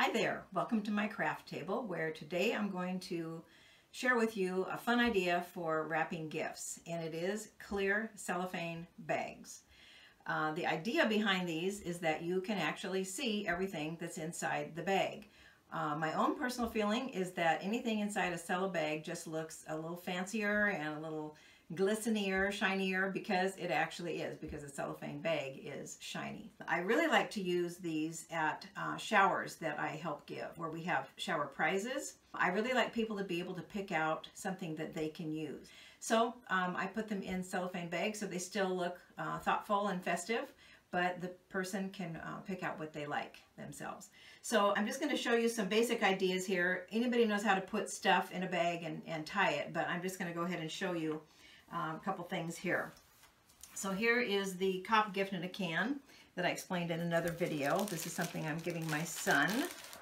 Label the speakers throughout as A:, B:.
A: Hi there, welcome to my craft table where today I'm going to share with you a fun idea for wrapping gifts and it is clear cellophane bags. Uh, the idea behind these is that you can actually see everything that's inside the bag. Uh, my own personal feeling is that anything inside a cello bag just looks a little fancier and a little glistenier, shinier because it actually is, because the cellophane bag is shiny. I really like to use these at uh, showers that I help give, where we have shower prizes. I really like people to be able to pick out something that they can use. So um, I put them in cellophane bags so they still look uh, thoughtful and festive, but the person can uh, pick out what they like themselves. So I'm just going to show you some basic ideas here. Anybody knows how to put stuff in a bag and, and tie it, but I'm just going to go ahead and show you a couple things here. So here is the cop gift in a can that I explained in another video. This is something I'm giving my son,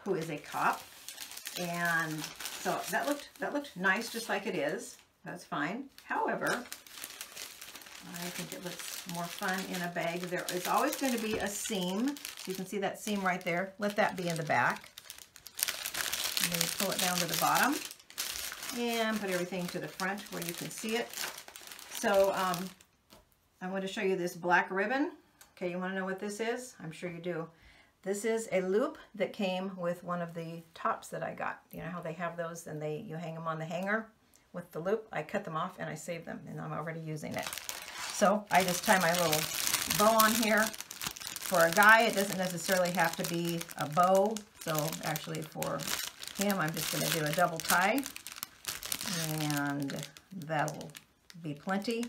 A: who is a cop. And so that looked that looked nice just like it is. That's fine. However, I think it looks more fun in a bag. There is always going to be a seam. You can see that seam right there. Let that be in the back. And then you pull it down to the bottom and put everything to the front where you can see it. So um, I want to show you this black ribbon. Okay, you want to know what this is? I'm sure you do. This is a loop that came with one of the tops that I got. You know how they have those and they you hang them on the hanger with the loop? I cut them off and I save them and I'm already using it. So I just tie my little bow on here. For a guy, it doesn't necessarily have to be a bow. So actually for him, I'm just going to do a double tie. And that'll be plenty.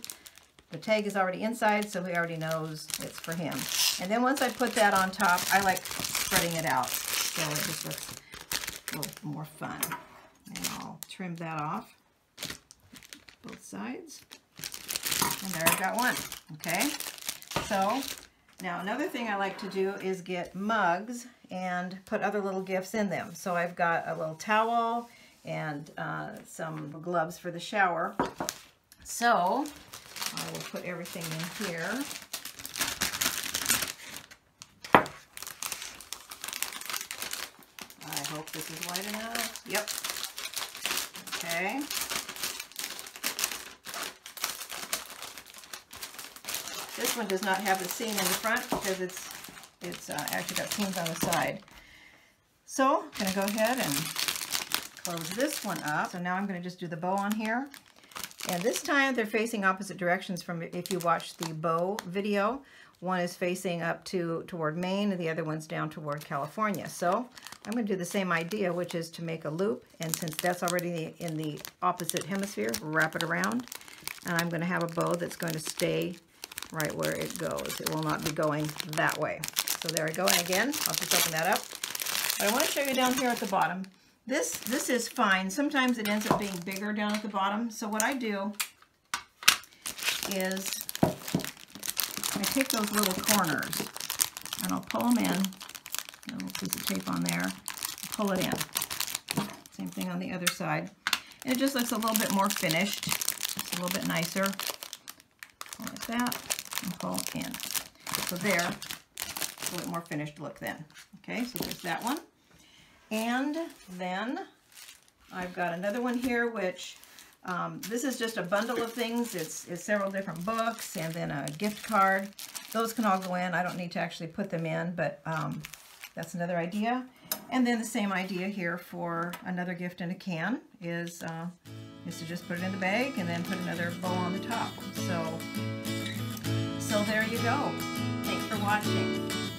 A: The tag is already inside, so he already knows it's for him. And then once I put that on top, I like spreading it out so it just looks a little more fun. And I'll trim that off, both sides. And there I've got one, okay? So now another thing I like to do is get mugs and put other little gifts in them. So I've got a little towel and uh, some gloves for the shower. So I will put everything in here. I hope this is wide enough. Yep. Okay. This one does not have the seam in the front because it's it's uh, actually got seams on the side. So I'm going to go ahead and close this one up. So now I'm going to just do the bow on here. And this time they're facing opposite directions from if you watch the bow video. One is facing up to toward Maine and the other one's down toward California. So I'm going to do the same idea, which is to make a loop. And since that's already in the opposite hemisphere, wrap it around. And I'm going to have a bow that's going to stay right where it goes. It will not be going that way. So there I go. And again, I'll just open that up. But I want to show you down here at the bottom. This, this is fine. Sometimes it ends up being bigger down at the bottom. So what I do is I take those little corners and I'll pull them in. A little piece of tape on there. Pull it in. Same thing on the other side. And it just looks a little bit more finished. It's a little bit nicer. Like that and pull in. So there, a little bit more finished look then. Okay, so there's that one. And then I've got another one here, which um, this is just a bundle of things. It's, it's several different books and then a gift card. Those can all go in. I don't need to actually put them in, but um, that's another idea. And then the same idea here for another gift in a can is, uh, is to just put it in the bag and then put another bow on the top. So, so there you go. Thanks for watching.